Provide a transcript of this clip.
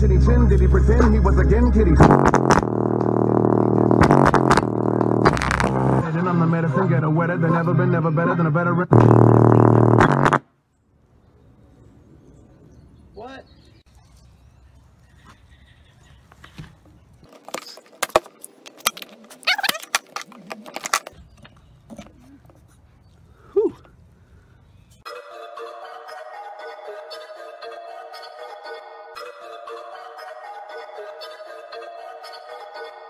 Did he pretend he was again kitty? And I'm the medicine getter, wetter than ever been, never better than a veteran. What? Thank you.